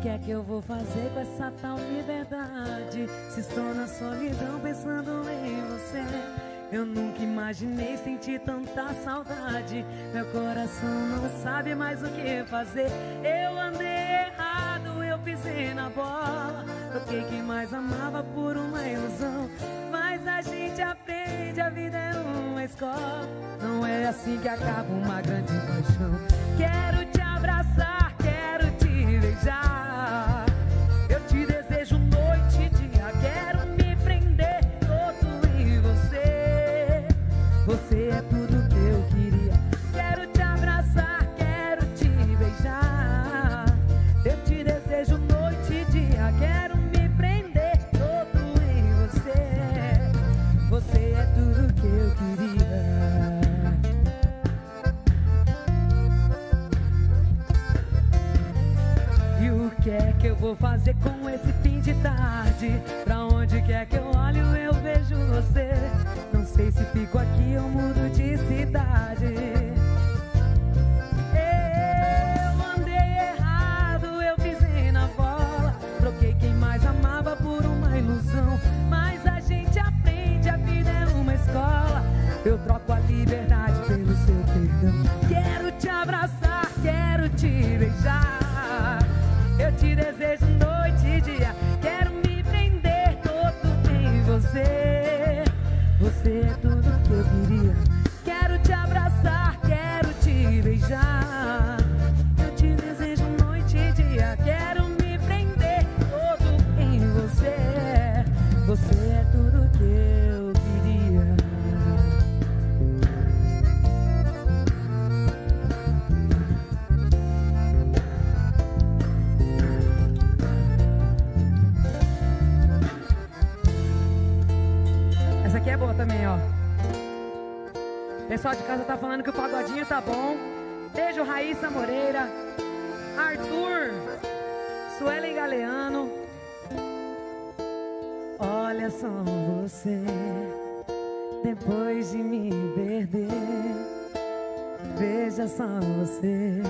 que é que eu vou fazer com essa tal liberdade? Se estou na solidão pensando em você. Eu nunca imaginei sentir tanta saudade. Meu coração não sabe mais o que fazer. Eu andei errado, eu pisei na bola. Troquei quem mais amava por uma ilusão. Mas a gente aprende, a vida é uma escola. Não é assim que acaba uma grande paixão. Quero te vou fazer com esse fim de tarde? Pra onde quer que eu olho, eu vejo você. Não sei se fico aqui ou mudo de cidade. Eu andei errado, eu pisei na bola. Troquei quem mais amava por uma ilusão. Mas a gente aprende, a vida é uma escola. Eu troco a liberdade pelo seu perdão. Ó. Pessoal de casa tá falando que o pagodinho tá bom. Beijo, Raíssa Moreira, Arthur, Suelen Galeano. Olha só você, depois de me perder. Veja só você,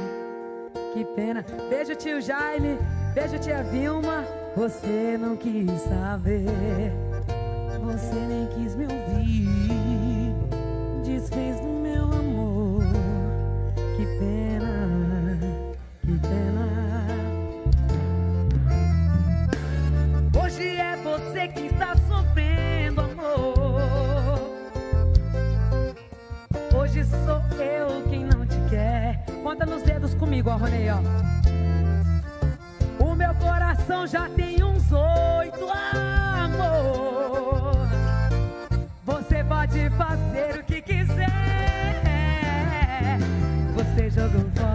que pena. Beijo, tio Jaime, beijo, tia Vilma. Você não quis saber. Você nem quis me ouvir, desfez do meu amor. Que pena, que pena. Hoje é você que está sofrendo, amor. Hoje sou eu quem não te quer. Conta nos dedos comigo, ó, Ronei, ó. O meu coração já tem uns oito, amor. Você jogou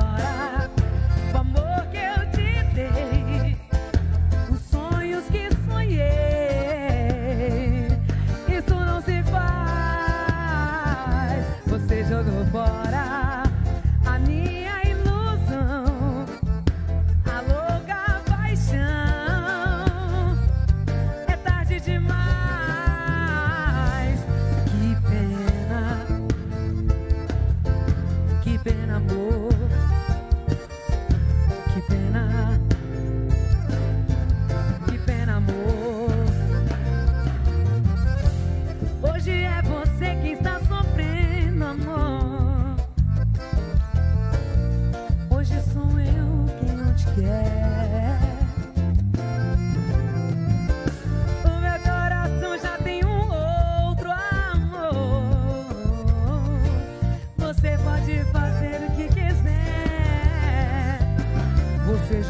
pena, amor.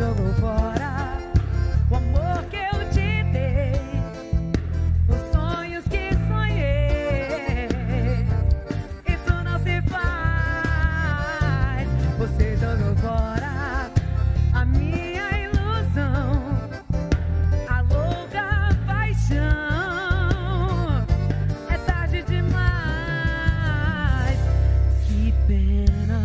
Jogou fora o amor que eu te dei, os sonhos que sonhei. Isso não se faz. Você jogou fora a minha ilusão. A louca paixão é tarde demais. Que pena,